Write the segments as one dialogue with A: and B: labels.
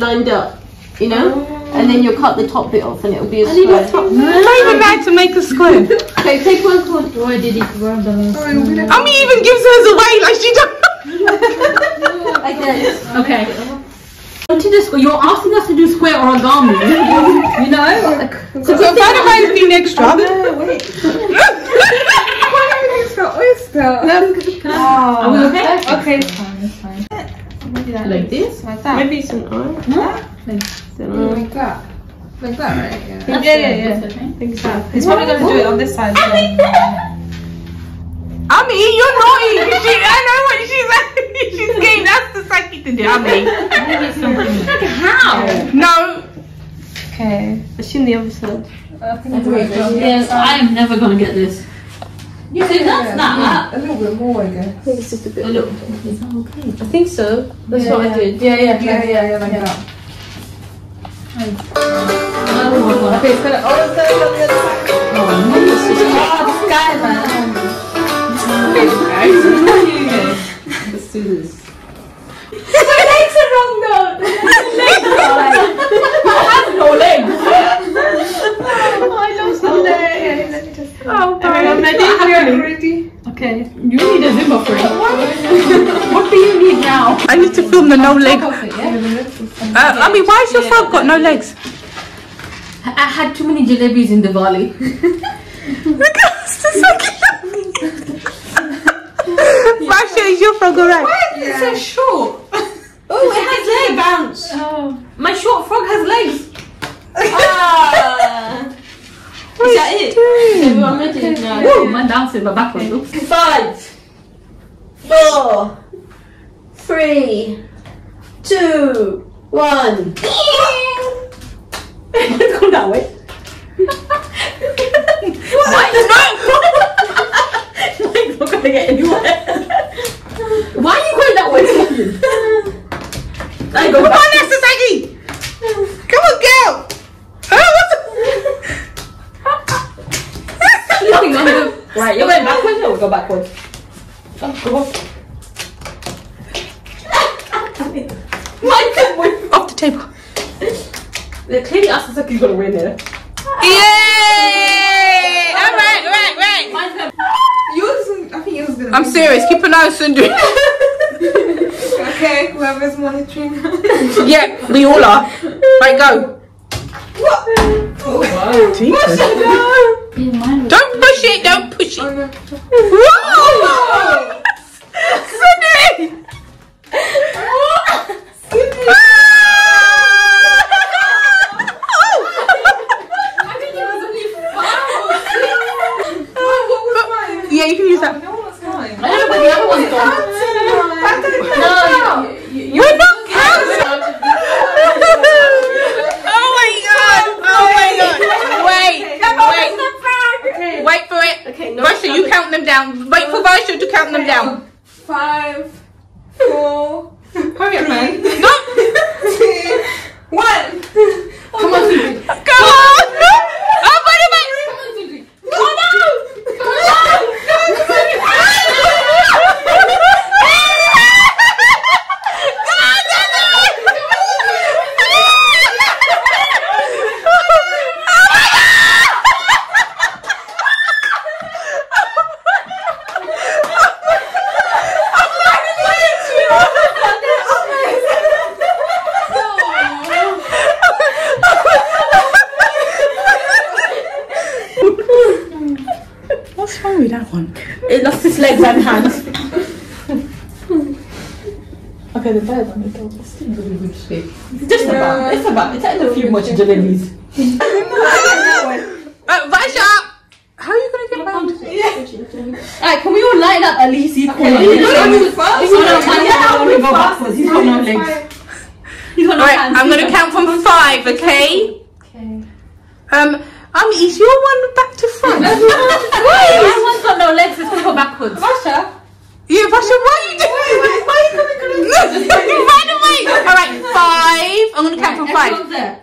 A: lined up, you know, and then you'll cut the top bit off, and it'll be a square.
B: Not even like to make a square.
A: Okay, take one corner.
C: Why did he grab the last
B: I mean, even gives hers away like she doesn't.
A: Again.
C: Okay. To the square. You're asking us to do square origami. you know?
B: So if I don't mind being extra.
C: Are we okay?
D: Okay.
C: It's fine, it's fine.
D: Maybe that.
C: Like this?
D: Like that.
A: Maybe it's an eye. It's an eye.
D: Like that. Like that, right? Yeah.
C: That's
D: yeah, yeah, yeah.
C: that's okay.
D: think so. He's probably gonna do it on this side. as well.
B: Amee, you're naughty. She, I know what she's she's getting. That's the psyche to do. Amee.
C: How?
B: No.
D: Okay.
A: Assume the other side.
C: Yes, I am never gonna get this. You see, that's that.
D: A little bit more, I guess.
A: I think it's just a bit.
C: A little. Is that okay?
A: I think so. That's what I did.
D: Yeah, yeah, yeah, yeah, yeah, like that.
C: Oh my.
D: Okay, it's gonna. Oh, it's the
C: no
D: leg.
C: Top of it, yeah?
B: Uh, Amee, why has your frog got no legs?
C: I had too many jalebis in Diwali.
B: Look at this. It's so cute. Masha, is your frog alright?
D: Why is Yeah.
A: so short. Oh, it has legs. Bounce.
C: Oh.
A: My short frog has legs. ah. Is that it? So I'm ready now.
C: Oh, my bouncing, but backwards. Oops.
A: Five, four, three, two, one. Go that way. Mine's not gonna get anywhere. Why are you going that way? I go
B: Come on, the psyche. Come on, girl. Oh, what's
A: Looking under. Right, you're going backwards. No, we'll go backwards. Oh, go on. Mine can win.
B: Off the table.
A: They're clearly asking something you're gonna win here.
B: Yay! All right, right, right.
D: Yours, I think yours is gonna.
B: I'm
D: be-
B: serious. Keep an eye on Sundri.
D: Okay, whoever's monitoring.
B: yeah, we all are. Right, go.
D: what?
B: Jesus.
C: Yeah, mine was-
B: Don't push it. Don't push
D: Oh
B: it. Them down. Wait for Varsha to count them down.
D: Five, four,
A: Hurry up, man.
B: That one?
A: It lost its legs and hands. okay, the bird on the dog is still really good shape. Just about. It's about. It's a few much jalebis.
B: Uh, Varsha, how are you gonna get round?
A: Alright, can we all line up at least equally?
D: You gotta move fast.
A: He's gonna
D: Yeah,
A: yeah,
D: I'll
A: only
D: move
A: go
D: fast.
A: backwards. He's got no legs. He's got no
B: Alright,
A: hands.
B: I'm gonna count from five, okay?
C: Okay.
B: Um, um, is your one back to front?
A: My one's got no legs. It's gonna go backwards.
D: Masha.
B: Yeah, Varsha, what are you doing?
D: Wait, why are you coming
B: No, Run away! Alright, five. I'm gonna count from five.
A: Everyone's there.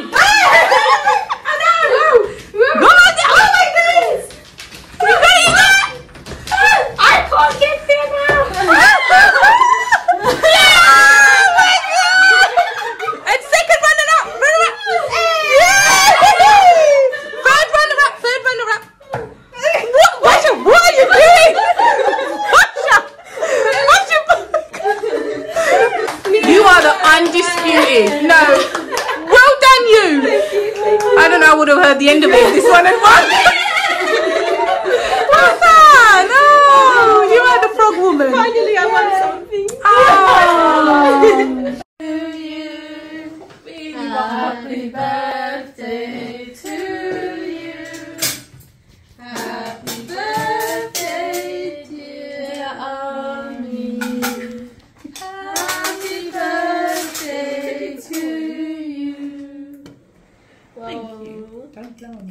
B: The end of it. This one and one.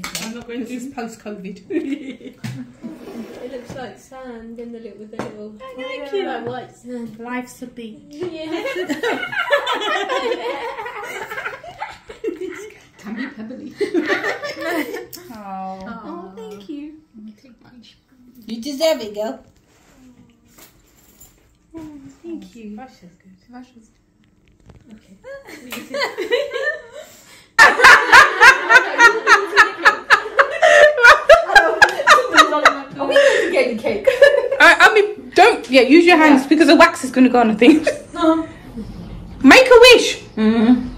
B: Don't blow on me. I'm not going to do this post-COVID.
D: It looks like sand in the little with the little.
B: thank you.
D: Like white sand.
B: Life's a beach.
D: Yeah.
A: Can be pebbly.
B: Oh.
D: oh, thank you.
B: You deserve it, girl.
D: Oh, thank you.
B: Russia's good.
A: Russia's Are we going to get the cake?
B: I, I mean, don't. Yeah, use your hands because the wax is going to go on the thing. Make a wish.
A: Mm.